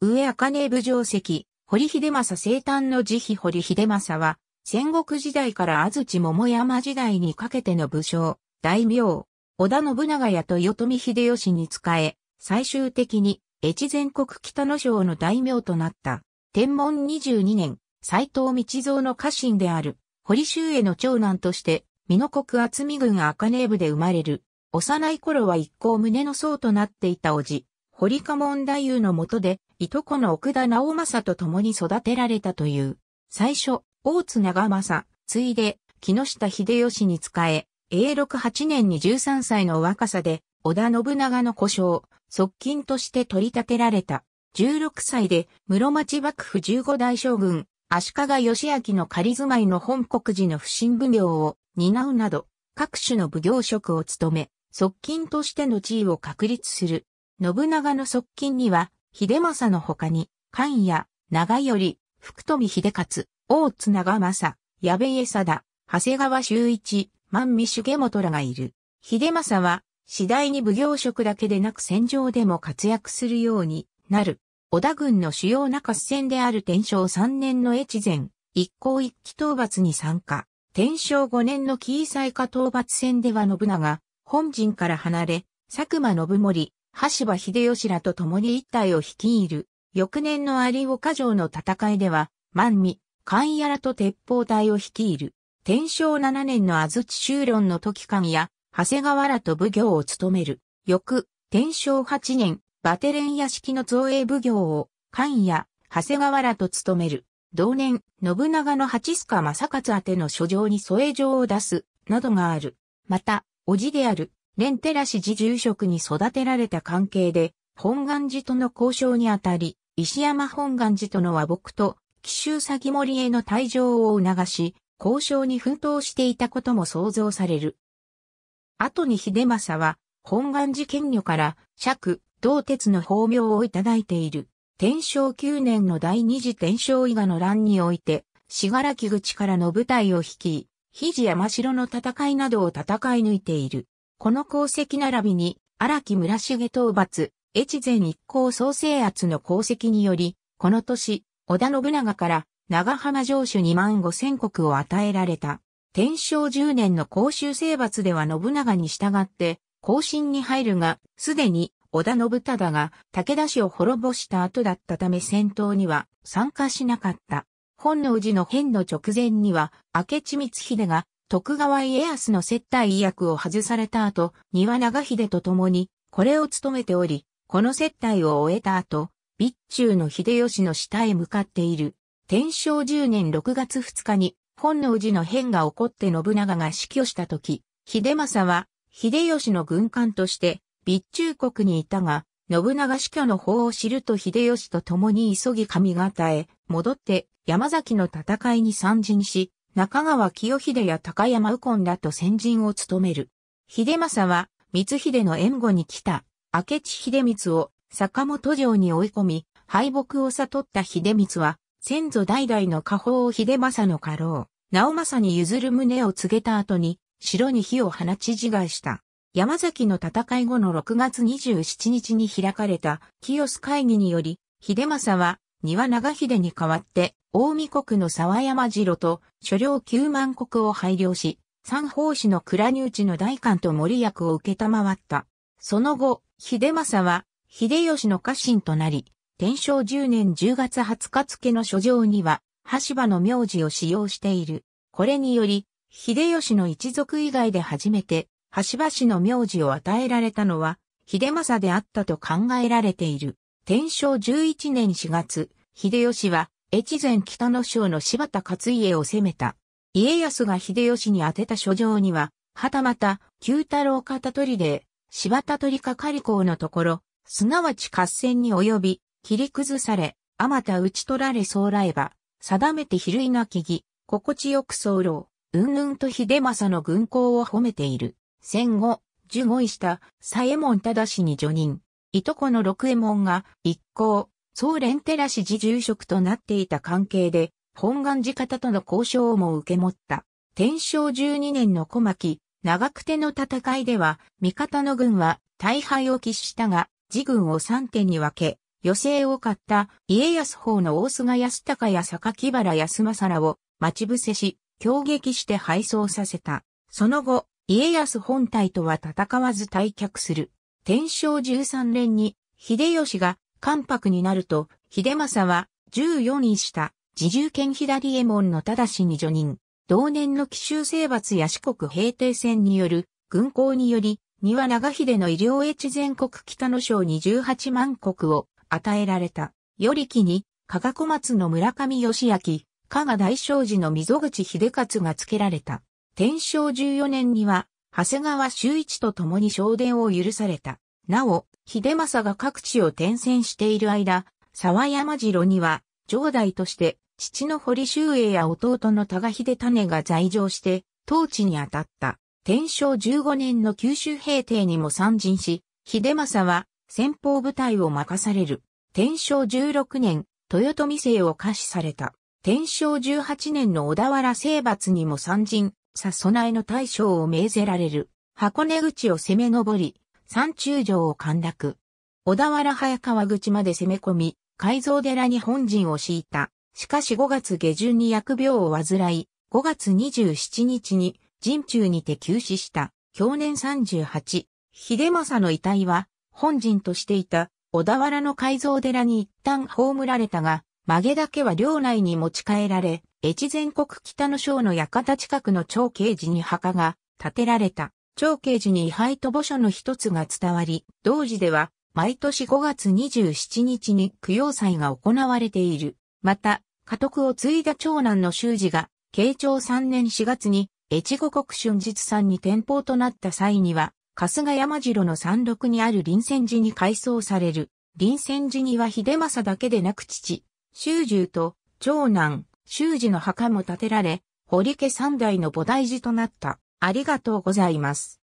上茜部城石、堀秀政生誕の慈悲堀秀政は、戦国時代から安土桃山時代にかけての武将、大名、織田信長や豊臣秀吉に仕え、最終的に越前国北野省の大名となった。天文22年、斎藤道蔵の家臣である、堀周への長男として、美濃国厚見郡茜部で生まれる。幼い頃は一行胸の僧となっていた叔父、堀家門太夫の下で、いとこの奥田直政と共に育てられたという。最初、大津長政、ついで、木下秀吉に仕え、永禄8年に13歳の若さで、織田信長の故障、側近として取り立てられた。16歳で、室町幕府15代将軍、足利義明の仮住まいの本国寺の不審奉行を担うなど、各種の奉行職を務め、側近としての地位を確立する。信長の側近には、秀政の他に、関谷、長頼、福富秀勝、大津長政、矢部家貞、長谷川修一、万美重元らがいる。秀政は、次第に奉行職だけでなく戦場でも活躍するようになる。織田軍の主要な合戦である天正3年の越前、一向一騎討伐に参加。天正5年の紀伊祭下討伐戦では信長、本陣から離れ、佐久間信盛、橋場秀吉らと共に一体を率いる。翌年の有岡城の戦いでは、万美、関谷らと鉄砲隊を率いる。天正7年の安土修論の時間や、長谷川らと奉行を務める。翌、天正8年、バテレン屋敷の造営奉行を、関谷、長谷川らと務める。同年、信長の八須賀正勝宛ての書状に添え状を出す、などがある。また、叔父である、蓮寺氏自住職に育てられた関係で、本願寺との交渉にあたり、石山本願寺との和睦と、奇襲先森への退場を促し、交渉に奮闘していたことも想像される。後に秀政は、本願寺権女から、釈、道鉄の法名をいただいている。天正9年の第二次天正伊賀の乱において、死柄木口からの部隊を率い、肘山城の戦いなどを戦い抜いている。この功績並びに、荒木村重討伐、越前一行総制圧の功績により、この年、織田信長から長浜城主2万5千石を与えられた。天正10年の甲州征伐では信長に従って、甲信に入るが、すでに織田信忠が武田氏を滅ぼした後だったため戦闘には参加しなかった。本能寺の変の直前には、明智光秀が徳川家康の接待役を外された後、庭長秀と共にこれを務めており、この接待を終えた後、備中の秀吉の下へ向かっている。天正10年6月2日に本能寺の変が起こって信長が死去した時、秀政は秀吉の軍艦として備中国にいたが、信長死去の法を知ると秀吉と共に急ぎ上方へ戻って山崎の戦いに参陣し、中川清秀や高山右近らと先陣を務める。秀政は光秀の援護に来た明智秀光を坂本城に追い込み、敗北を悟った秀光は先祖代々の家宝を秀政の家老、直政に譲る旨を告げた後に城に火を放ち自害した。山崎の戦い後の6月27日に開かれた清須会議により、秀政は庭長秀に代わって、大見国の沢山城と所領9万国を配慮し、三法師の倉入地の大官と森役を受けたまわった。その後、秀政は、秀吉の家臣となり、天正10年10月20日付の書状には、橋場の名字を使用している。これにより、秀吉の一族以外で初めて、橋場氏の名字を与えられたのは、秀政であったと考えられている。天正11年4月、秀吉は、越前北野省の柴田勝家を攻めた。家康が秀吉に宛てた書状には、はたまた、九太郎方取りで、柴田取かかり公のところ、すなわち合戦に及び、切り崩され、あまた打ち取られそうらえば、定めて比類なき義、心地よく候、うんうんと秀政の軍功を褒めている。戦後、受護位した左衛門忠に除任。いとこの六右衛門が一行、総連寺氏自住職となっていた関係で、本願寺方との交渉をも受け持った。天正12年の小牧、長久手の戦いでは、味方の軍は大敗を喫したが、自軍を三点に分け、余生を買った家康法の大菅康隆や榊原康政らを待ち伏せし、攻撃して敗走させた。その後、家康本体とは戦わず退却する。天正13年に、秀吉が関白になると、秀政は14位した自重権左衛門の正に除任。同年の奇襲征伐や四国平定戦による軍港により、庭長秀の医療越全国北の省に18万石を与えられた。より期に、加賀小松の村上義明、加賀大正寺の溝口秀勝が付けられた。天正14年には、長谷川修一と共に昇殿を許された。なお、秀政が各地を転戦している間、沢山城には、上代として、父の堀修英や弟の多賀秀種が在場して、統治に当たった。天正15年の九州平定にも参陣し、秀政は先方部隊を任される。天正16年、豊臣姓を下賜された。天正18年の小田原征伐にも参陣、さ備えの大将を命ぜられる。箱根口を攻め上り、山中城を陥落。小田原早川口まで攻め込み、改造寺に本陣を敷いた。しかし5月下旬に疫病を患い、5月27日に陣中にて急死した。去年38。秀政の遺体は本陣としていた小田原の改造寺に一旦葬られたが、曲げだけは領内に持ち帰られ、越前国北の省の館近くの長慶寺に墓が建てられた。長慶寺に位牌と墓所の一つが伝わり、同時では毎年5月27日に供養祭が行われている。また、家督を継いだ長男の修士が、慶長3年4月に、越後国春日山に天保となった際には、春日山城の山麓にある臨泉寺に改装される。臨泉寺には秀政だけでなく父、修十と長男、修二の墓も建てられ、堀家三代の菩提寺となった。ありがとうございます。